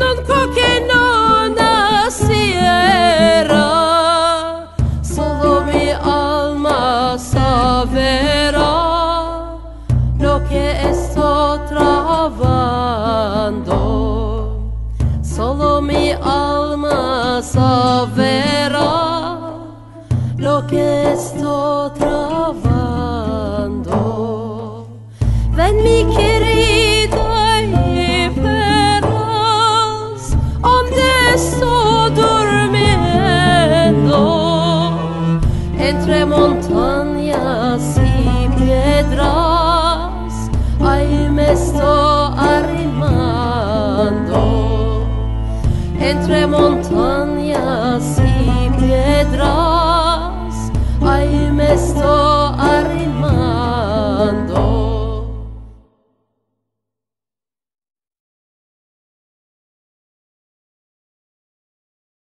Nonco che non si solo mi alma saperà lo che sto trovando. Solo mi alma saperà lo che sto trovando. Venmi che entre montañas y piedras. Ahí me estoy arrimando entre montañas y